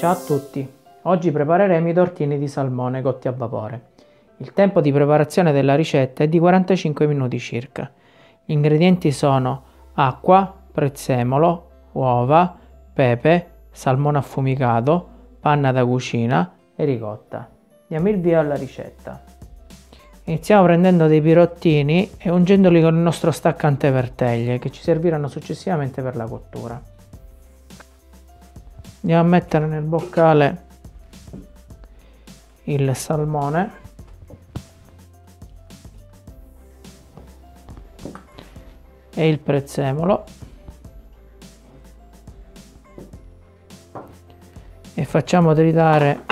Ciao a tutti, oggi prepareremo i tortini di salmone cotti a vapore. Il tempo di preparazione della ricetta è di 45 minuti circa. Gli ingredienti sono acqua, prezzemolo, uova, pepe, salmone affumicato, panna da cucina e ricotta. Diamo il via alla ricetta. Iniziamo prendendo dei pirottini e ungendoli con il nostro staccante per teglie che ci serviranno successivamente per la cottura. Andiamo a mettere nel boccale il salmone. E il prezzemolo. E facciamo tritare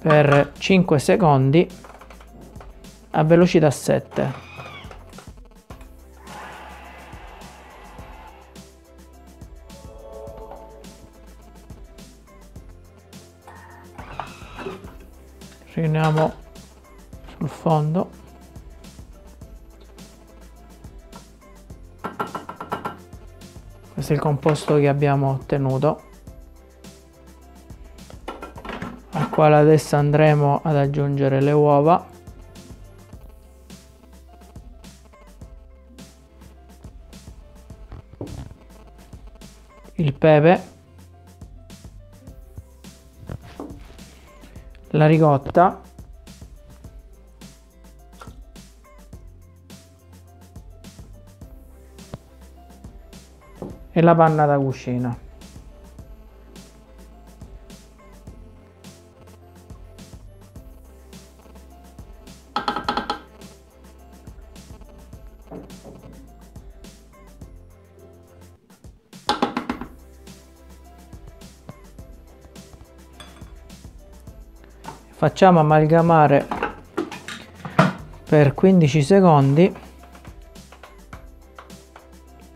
per 5 secondi a velocità 7 riuniamo sul fondo. Questo è il composto che abbiamo ottenuto al quale adesso andremo ad aggiungere le uova. Il pepe la ricotta. E la panna da cucina facciamo amalgamare per 15 secondi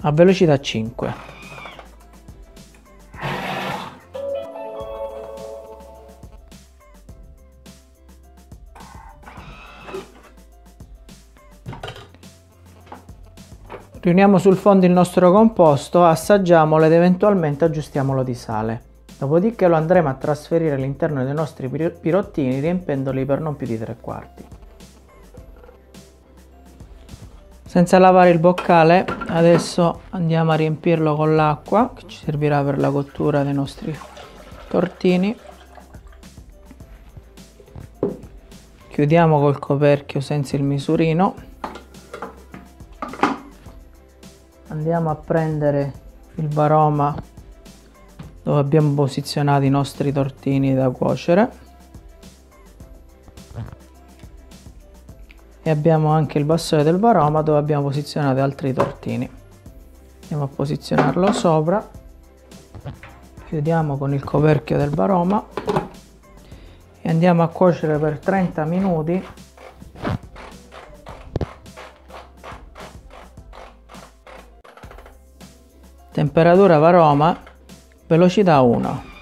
a velocità 5 riuniamo sul fondo il nostro composto assaggiamolo ed eventualmente aggiustiamolo di sale Dopodiché lo andremo a trasferire all'interno dei nostri pirottini riempendoli per non più di tre quarti. Senza lavare il boccale adesso andiamo a riempirlo con l'acqua che ci servirà per la cottura dei nostri tortini. Chiudiamo col coperchio senza il misurino. Andiamo a prendere il varoma dove abbiamo posizionato i nostri tortini da cuocere. E abbiamo anche il bastone del varoma dove abbiamo posizionato altri tortini. Andiamo a posizionarlo sopra. Chiudiamo con il coperchio del varoma e andiamo a cuocere per 30 minuti. Temperatura varoma velocità 1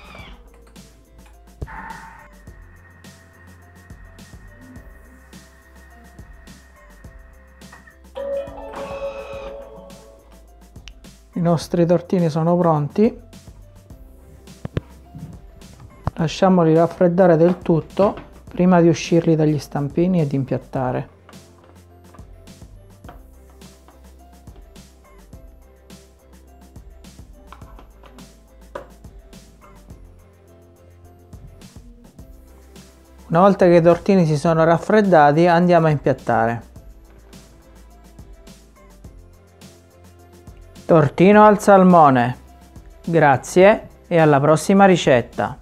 i nostri tortini sono pronti. Lasciamoli raffreddare del tutto prima di uscirli dagli stampini e di impiattare Una volta che i tortini si sono raffreddati andiamo a impiattare. Tortino al salmone. Grazie e alla prossima ricetta.